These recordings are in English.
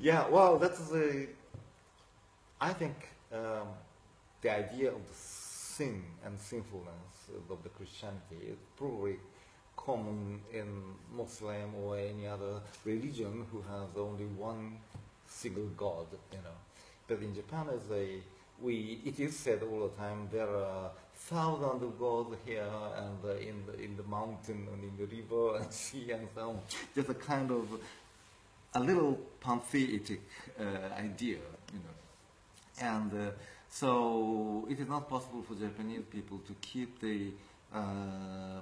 Yeah, well, that's the. I think um, the idea of the sin and sinfulness of the Christianity is probably common in Muslim or any other religion who has only one single God, you know. But in Japan, as a we, it is said all the time there are thousands of gods here and uh, in the in the mountain and in the river and sea and so on. Just a kind of a little pantheistic uh, idea, you know. And uh, so it is not possible for Japanese people to keep the uh,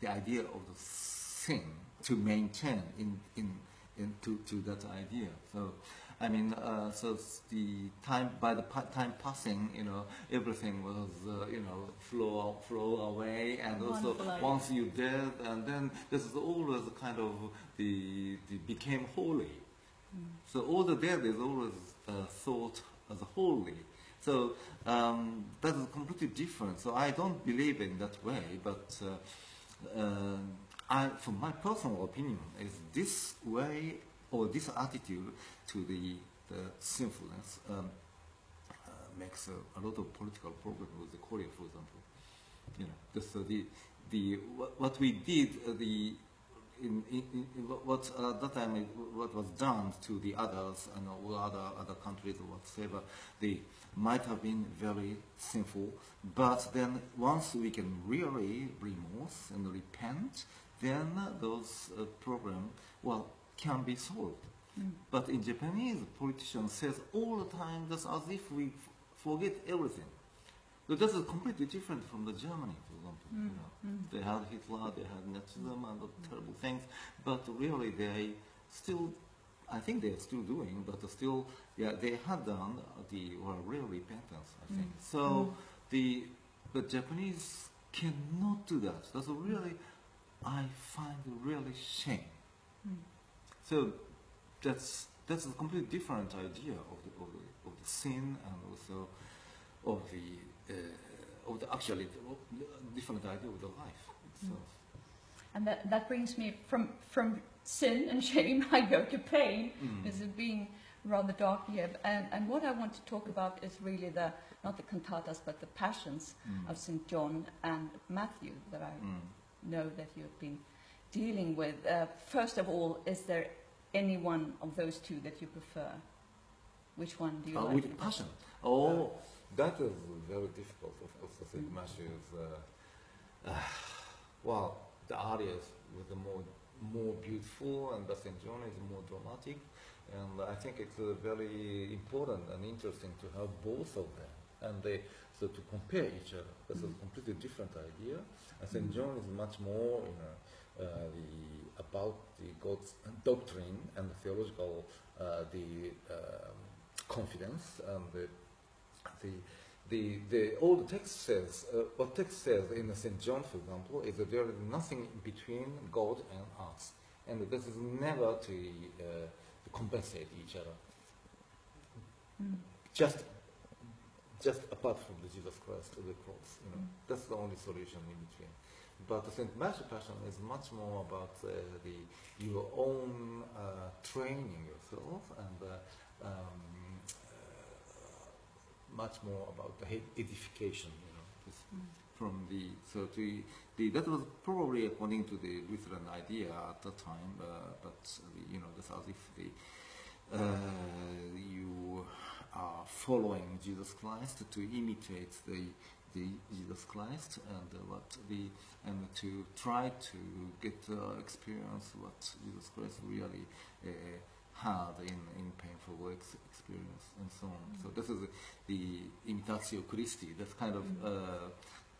the idea of the thing to maintain in in, in to, to that idea. So I mean, uh, so the time by the time passing, you know, everything was uh, you know flow flow away, and also once you dead, and then this is always kind of the, the became holy. So all the dead is always uh, thought as holy. So um, that is completely different. So I don't believe in that way, but uh, uh, I, from my personal opinion, is this way or this attitude to the, the sinfulness um, uh, makes a, a lot of political problem with the Korea, for example. You know, the, the, what, what we did, uh, the in, in, in what- what uh, at that time what was done to the others and all other other countries or whatsoever, they might have been very sinful. But then once we can really remorse and repent, then those uh, problems well can be solved. Hmm. But in Japanese, politicians says all the time just as if we f- forget everything. So this is completely different from the Germany, for example. You hmm. know, hmm. they had Hitler, they had Nazism, and the terrible things, but really they still, I think they are still doing, but still, yeah, they had done the well, real repentance. I think so. The the Japanese cannot do that. That's really, I find really shame. So that's that's a completely different idea of the of the, of the sin and also of the uh, of the actually different idea of the life itself. And that, that brings me from, from sin and shame, I go to pain. Mm. This is being rather dark here. And, and what I want to talk about is really the, not the cantatas, but the passions Mm. of St. John and Matthew that I Mm. know that you've been dealing with. Uh, first of all, is there any one of those two that you prefer? Which one do you Uh, like? the passion. Oh, that is very difficult. Of course, I think Mm. Matthew's. Uh, uh, well, the arias with the more more beautiful, and the Saint John is more dramatic, and I think it's uh, very important and interesting to have both of them, and they so to compare each other. This is a completely different idea. And Saint John is much more, you know, uh, the about the God's doctrine and the theological, uh, the um, confidence and the the the, the the text says uh, what text says in Saint John, for example, is that there is nothing between God and us, and this is never to, uh, to compensate each other. Mm. Just just apart from the Jesus Christ the cross, you know, Mm. that's the only solution in between. But the Saint Matthew Passion is much more about uh, the your own uh, training yourself and uh, um, uh, much more about the edification, you know. Mm. From the so the, the that was probably according to the Lutheran idea at that time, uh, but uh, the, you know that's as if the uh, you are following Jesus Christ to imitate the the Jesus Christ and uh, what we and to try to get uh, experience what Jesus Christ really uh, had in, in painful ex- experience and so on. So this is the imitatio Christi. That's kind of uh,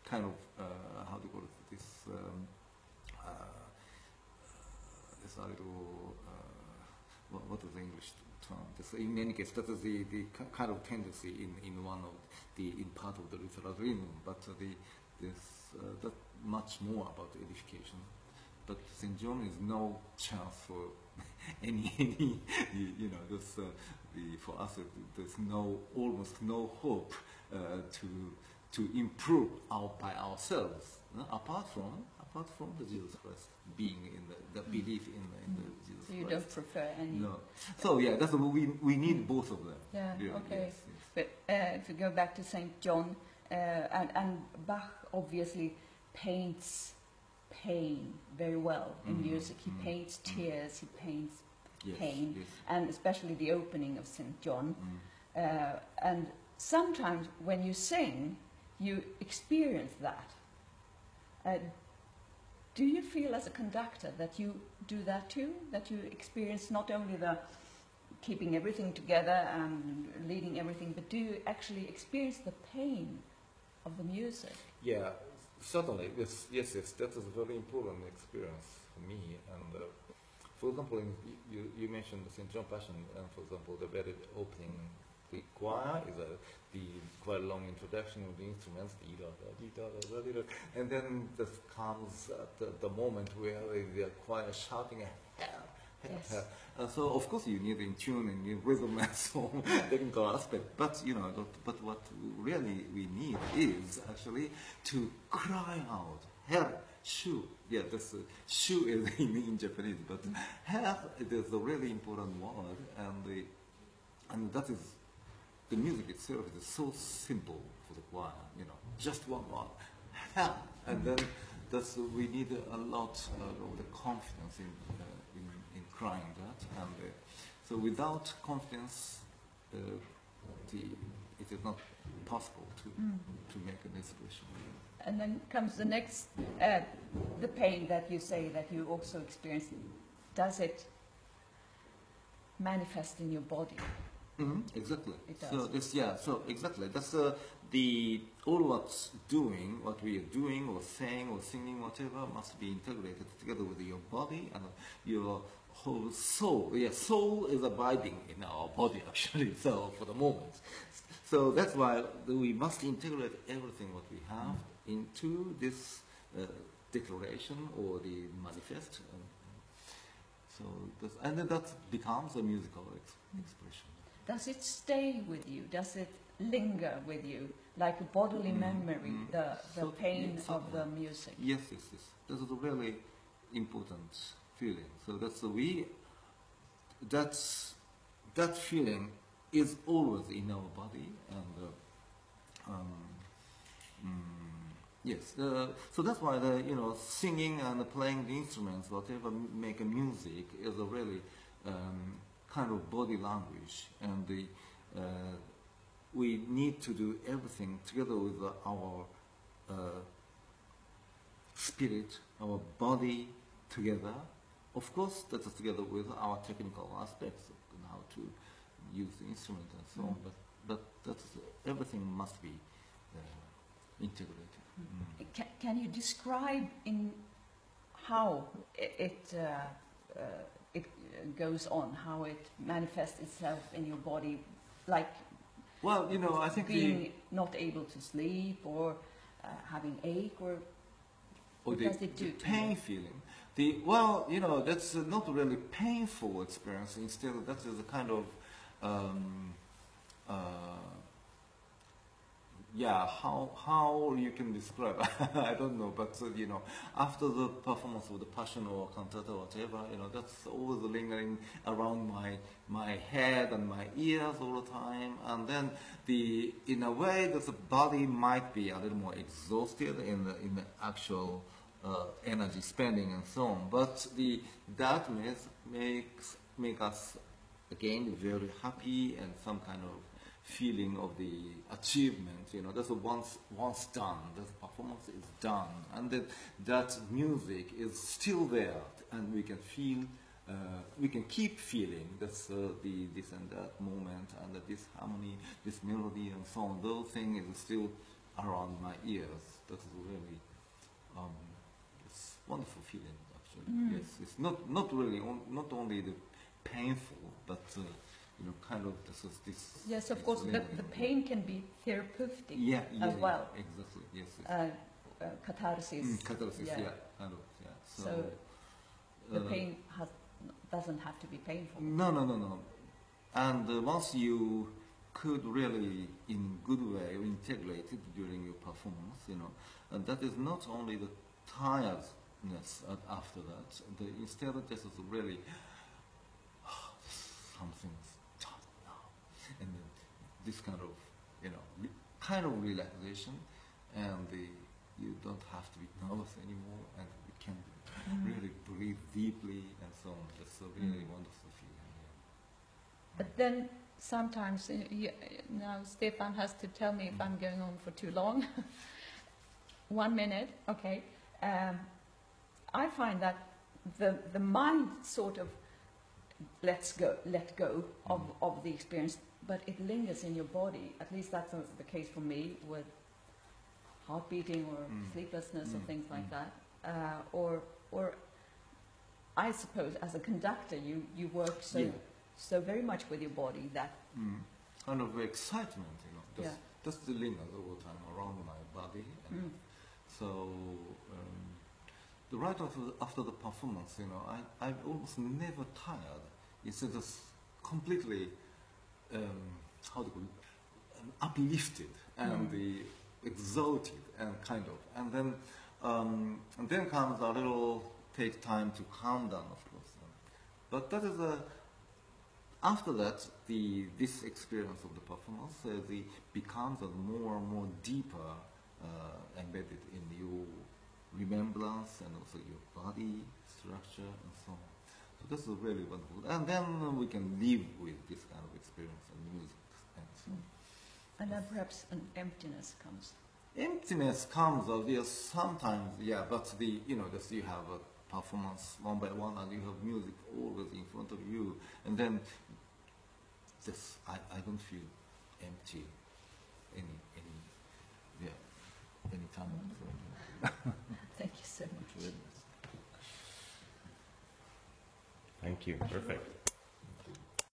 kind of uh, how do you call it? This um, uh, this a little uh, what, what is the English in any case, that is the, the kind of tendency in, in one of the in part of the Lutheranism, but the this uh, that much more about edification. But St. John is no chance for any any you, know this uh, the for us there's no almost no hope uh, to to improve our by ourselves uh, apart from apart from the Jesus Christ being in the, the belief in the, in the Jesus So you Christ. don't prefer any. No. So yeah, that's what we we need both of them. Yeah, really, okay. yes, yes. But uh, if we go back to St. John, uh, and, and Bach obviously paints pain very well in Mhm, music. He mhm, paints mhm. tears, he paints, Yes, pain. and especially the opening of St. John. Mm. Uh, and sometimes when you sing, you experience that. Uh, do you feel as a conductor that you do that too? That you experience not only the keeping everything together and leading everything, but do you actually experience the pain of the music? Yeah, certainly. Yes, yes, yes. That is a very important experience for me. And uh, for example, in, you, you mentioned the St. John Passion, and for example, the very opening, the choir is a the quite long introduction of the instruments, dee da da dee da da da da, and then this comes at the, the moment where the choir shouting hell, Yes. Uh, so of course you need in tune and in rhythm and so on, technical aspect. But you know, but what really we need is actually to cry out, "Herr shu." Yeah, this uh, shu is in, in Japanese, but Herr it is a really important word, and the and that is the music itself is so simple for the choir. You know, just one word, and then that's we need a lot uh, of the confidence in, uh, in in crying that, and uh, so without confidence, uh, the it is not possible to to make an expression. And then comes the next, uh, the pain that you say that you also experience. Does it manifest in your body? Hmm Exactly. So this, yeah. So exactly. That's uh, the all what's doing, what we are doing or saying or singing, whatever, must be integrated together with your body and your whole soul. Yeah, soul is abiding in our body actually. So for the moment, so that's why we must integrate everything what we have into this uh, declaration or the manifest. So that's, and then that becomes a musical ex- expression. Does it stay with you? Does it linger with you like a bodily Mm, memory, mm. the, the So- pain yeah, of the music? Yes, yes, yes. This is a really important feeling. So that's the we. That's that feeling is always in our body, and uh, um, mm, yes. Uh, so that's why the you know singing and playing the instruments, whatever make a music, is a really um, kind of body language, and the uh, we need to do everything together with our uh, spirit, our body together. Of course, that is together with our technical aspects of how to use the instrument and so on. Mm. But but that's everything must be uh, integrated. Mm. Can, can you describe in how i- it, uh, uh, it uh, goes on, how it manifests itself in your body, like Well, you know, I think the, being not able to sleep or uh, having ache or or the, does it do the pain feeling. The well, you know, that's uh, not really painful experience. Instead, that is a kind of um, uh, yeah, how how you can describe? I don't know, but uh, you know, after the performance of the passion or cantata or whatever, you know, that's always lingering around my my head and my ears all the time, and then the in a way that the body might be a little more exhausted in the in the actual uh, energy spending and so on, but the that makes makes make us again very happy and some kind of feeling of the achievement. You know, that's a once once done. That performance is done, and that that music is still there, and we can feel. Uh, we can keep feeling that's uh, the this and that moment, and that this harmony, this melody, and so on. Those things is still around my ears. That is really um, it's wonderful feeling. Actually, Mm. yes, it's not not really on, not only the painful, but uh, you know, kind of this is this. Yes, of course, the, the pain can be therapeutic, Yeah, yeah, as yeah, well. exactly. Yes. yes. uh, uh, catharsis. Mm, catharsis. Yeah. yeah. kind of. Yeah. So, So the uh, pain has, doesn't have to be painful. No, no, no, no. And uh, once you could really, in good way, integrate it during your performance, you know, and that is not only the at, after that. The, instead, of just really something's done now, and then this kind of you know kind of relaxation, and the, you don't have to be nervous anymore, and you can really breathe deeply and so on. It's a really wonderful feeling. But then sometimes, uh, you, now Stefan has to tell me if I'm going on for too long. One minute, okay. Um, I find that the the mind sort of lets go, let go of, Mm. of the experience, but it lingers in your body. At least that's the case for me with heart beating or Mm. sleeplessness or Mm, things like mm. that. Uh, or, or I suppose as a conductor, you, you work so Yeah. so very much with your body that Mm. Kind of excitement, you know. That's, Yeah. that's the lingers all the time around my body. And mm, So, um, the right after the, after the performance, you know, I, I'm almost never tired. It's just completely, um, how do you call it, um, uplifted and Mm. the exalted and kind of. And then, um, and then comes a little, take time to calm down, of course. But that is a, after that, the, this experience of the performance uh, the, becomes a more and more deeper uh, embedded in your remembrance and also your body structure and so on. So this is really wonderful. And then we can live with this kind of experience and music and so and then perhaps an emptiness comes. Emptiness comes of yes, sometimes, yeah, but the you know, just you have a performance one by one and you have music always in front of you and then this, I, I don't feel empty any any yeah any time Thank you so much. Very nice. Thank you. Perfect.